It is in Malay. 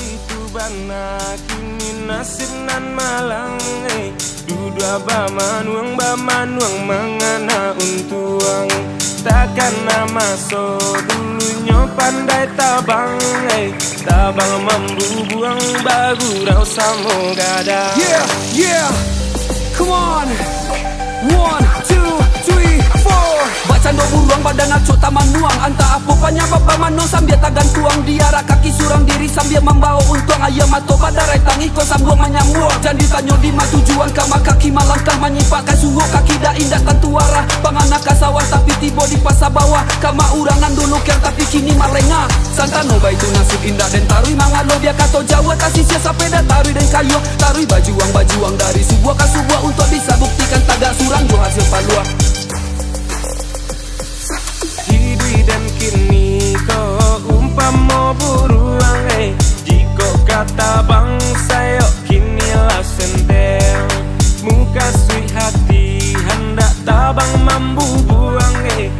itu bana kini nasib nan malang eh. Dua ba manuang ba manuang mangana untuang. Takkan nama so dulunya pandai tabang eh. Tabang mambu buang bagu rau samo gada. Yeah yeah. Come on. One tagan tuang Diara kaki surang diri sambil membawa untung Ayam atau badarai tangi ko sambil menyambung Dan ditanya di ma tujuan. Kama kaki malangkah Menyipakkan sungguh kaki dah indah tentu arah Panganak sawah tapi tiba di pasar bawah. Kama urangan dulu ker tapi kini malengah Santano itu nasib indah dan tarui mangalo. Dia kato Jawa kasih sia sampai dah tarui dan kayu. Tarui bajuang bajuang dari sebuah ke sebuah Untuk bisa buktikan tak surang dua hasil paluang bang mambuburang eh